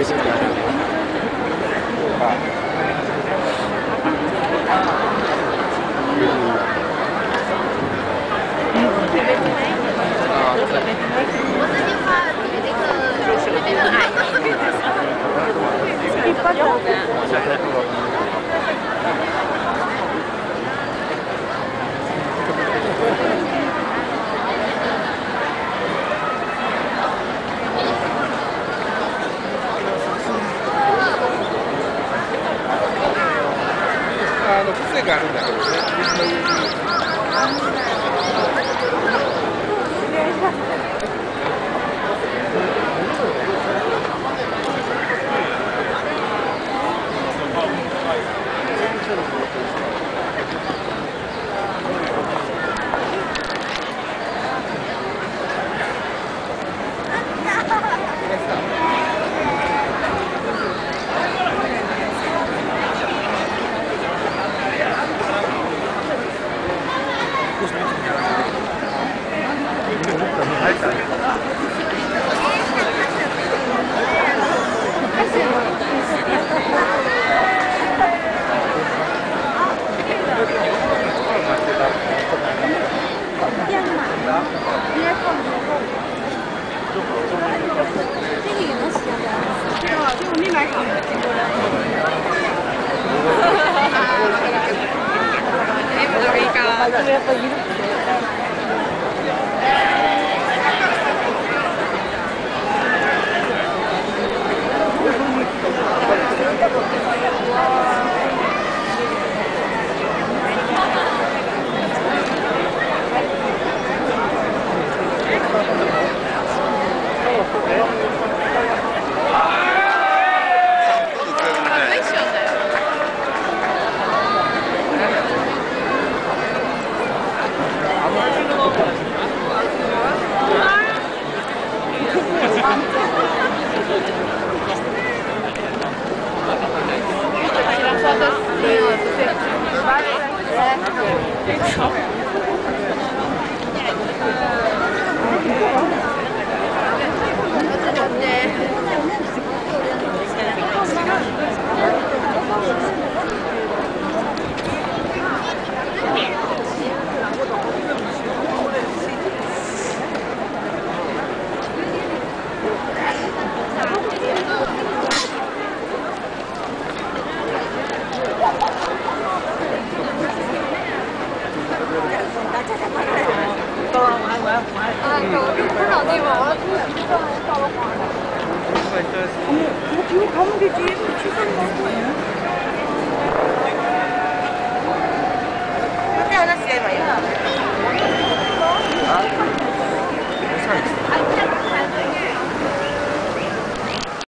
我准备买一，我准备买一个。我这的时候就是非的，bukan enggak 电子码应该放足够，这个这个也能写呀。这个没买卡。mas eu ia fazer It's over. 어머, 뭐 뒤로 가면 되지. 취소는